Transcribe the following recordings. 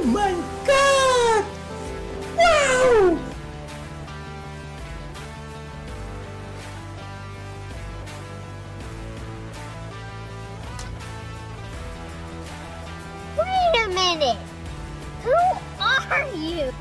Oh my god! Wow! Wait a minute! Who are you?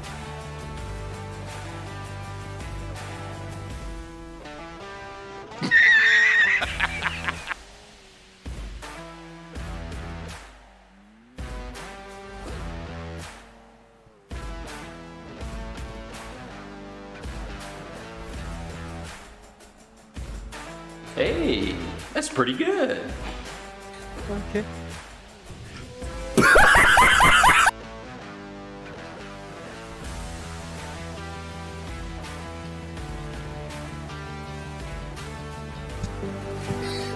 Hey, that's pretty good. Okay.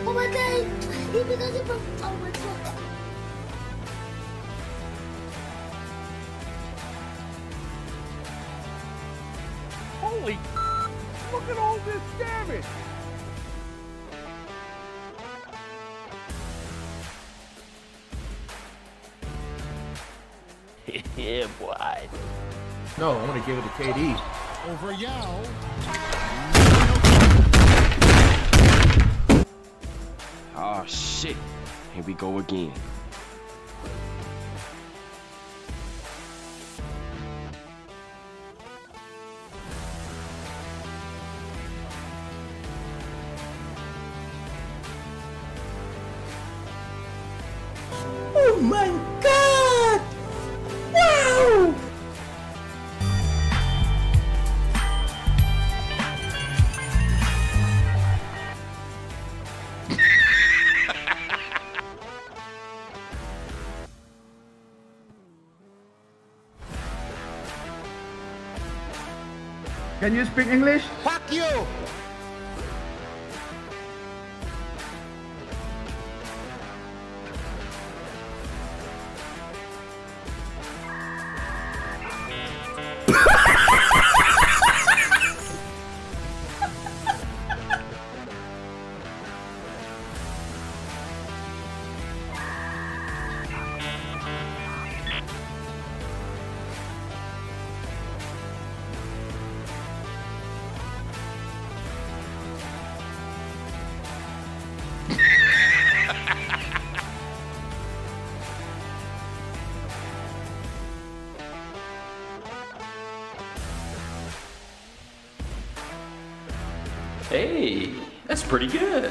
Oh my god! He because it from oh my god. Holy Look at all this damage! yeah, boy. No, I want to give it to KD. Over Yao. Oh shit. Here we go again. Oh my Can you speak English? Fuck you! Hey, that's pretty good.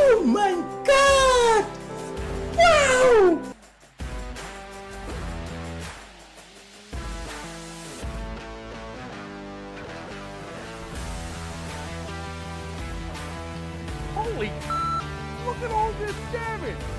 Oh my god! Wow! Holy Look at all this damage!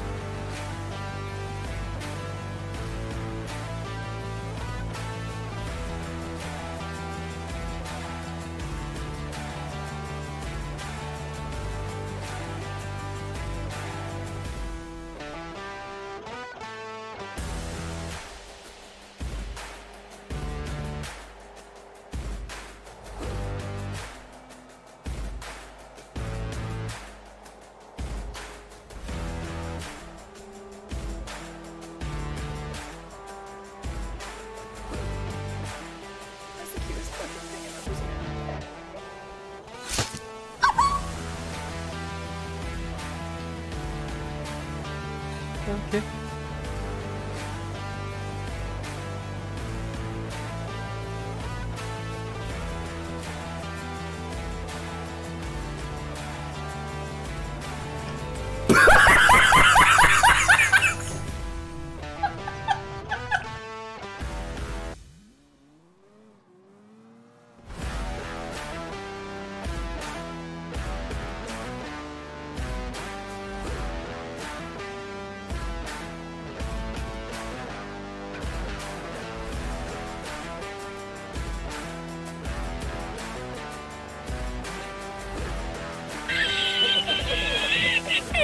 天。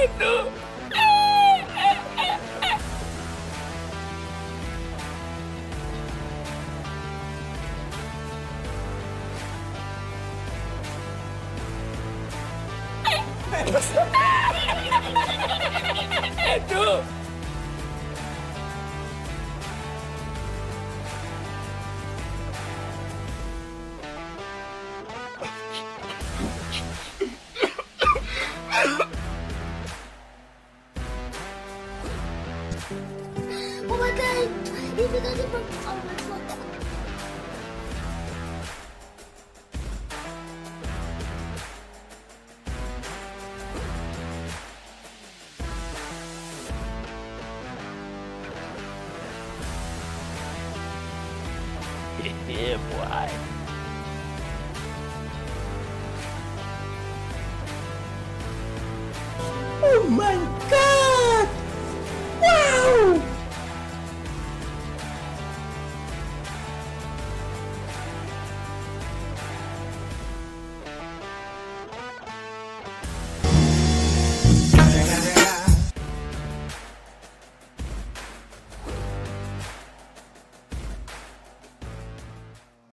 medo! Edu! Yeah, boy. Oh my god!